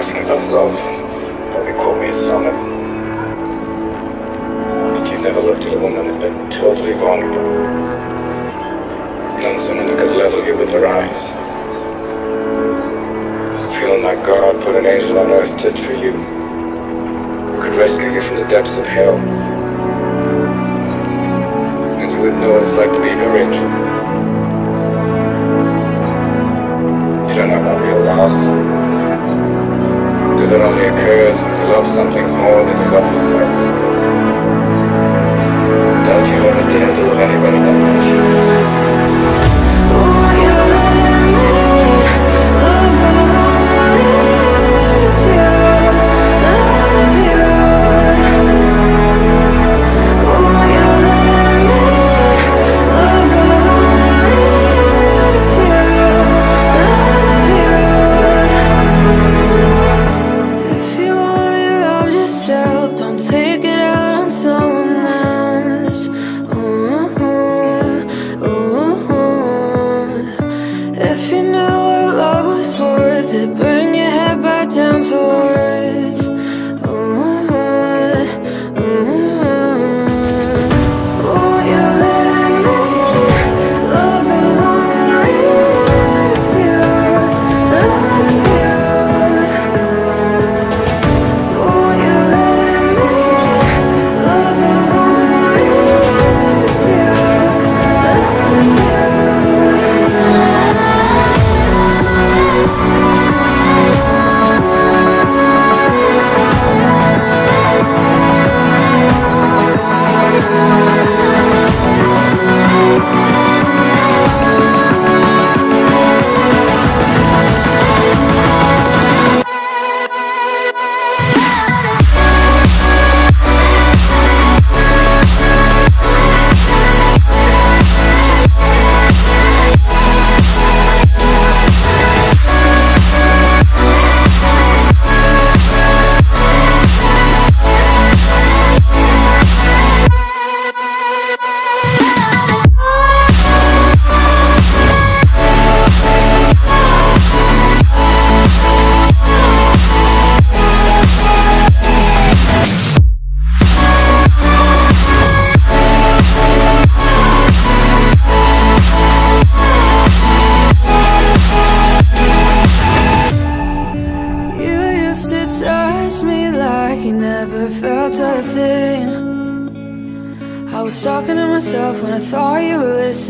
asking of love. Don't call me a sonnet. But you never looked at a woman and been totally vulnerable. Known someone that could level you with her eyes. Feeling like God put an angel on earth just for you. Who could rescue you from the depths of hell. And you wouldn't know what it's like to be her angel. You don't know about real loss. Because occurs when you love something more than you love yourself. Don't you ever dare to love anybody that much.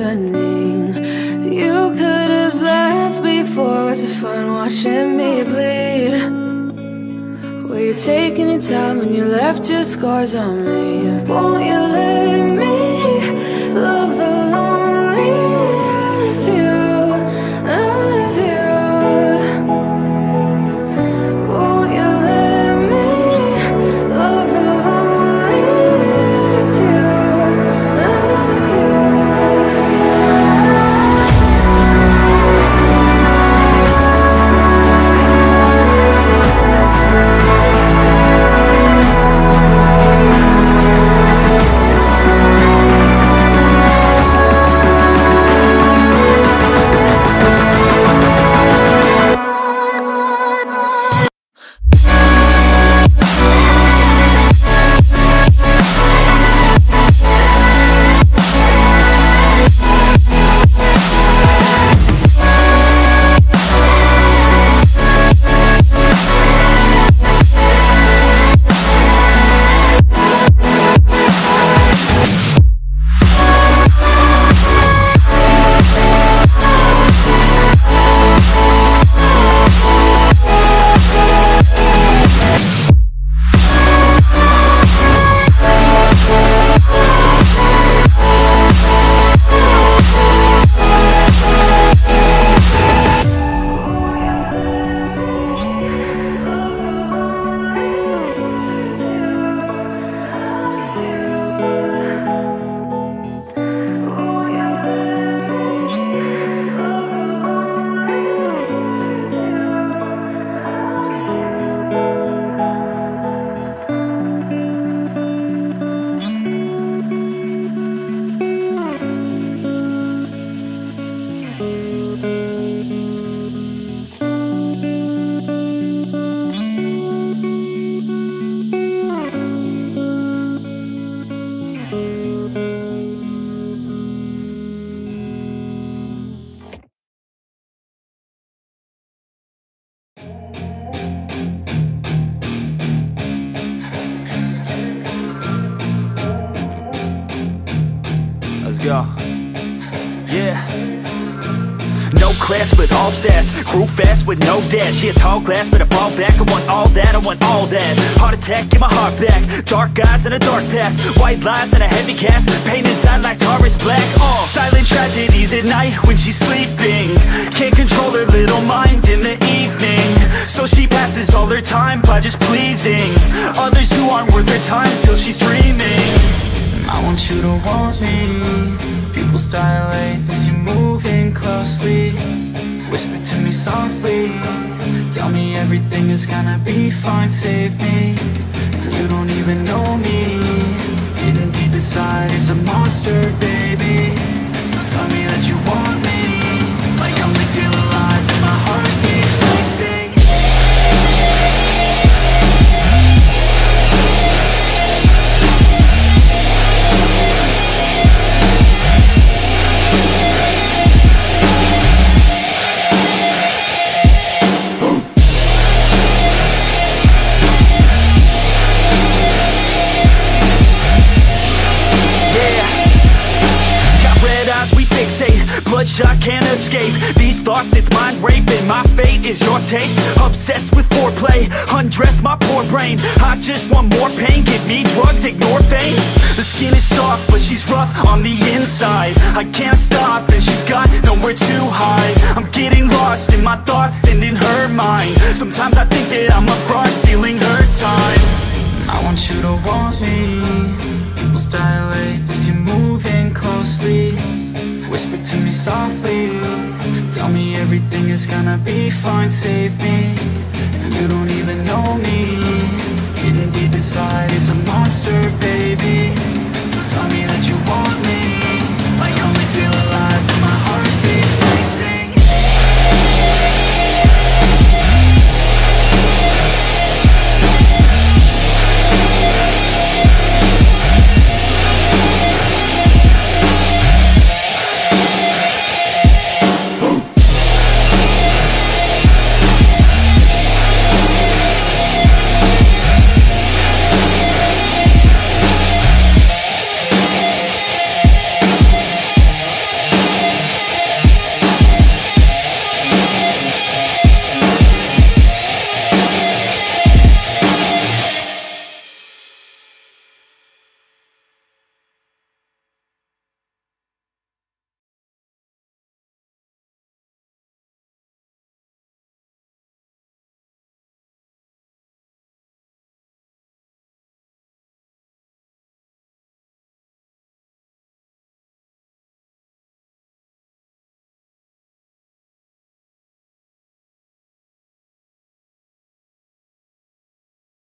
Listening. You could have left before. What's the fun watching me bleed? Were you taking your time when you left your scars on me? Won't you let me go. Yeah. No class, but all sass Grew fast with no dash. Yeah, tall glass, but I fall back. I want all that, I want all that. Heart attack, get my heart back. Dark eyes and a dark past. White lies and a heavy cast. Pain inside like tar is black. Uh. Silent tragedies at night when she's sleeping. Can't control her little mind in the evening. So she passes all her time by just pleasing Others who aren't worth her time till she's dreaming I want you to want me. People dilate as you move in closely. Whisper to me softly. Tell me everything is gonna be fine, save me. You don't even know me. Hidden deep inside is a monster, baby can't escape. These thoughts, it's mind raping. My fate is your taste. Obsessed with foreplay. Undress my poor brain. I just want more pain. Give me drugs, ignore fame. The skin is soft, but she's rough on the inside. I can't stop, and she's got nowhere to hide. I'm getting lost in my thoughts and in her mind. Sometimes I think that I'm a fraud, stealing her time. I want you to want me dilate as you move in closely Whisper to me softly. Tell me everything is gonna be fine, save me. And you don't even know me. Hidden deep inside is a monster, baby. So tell me that you want me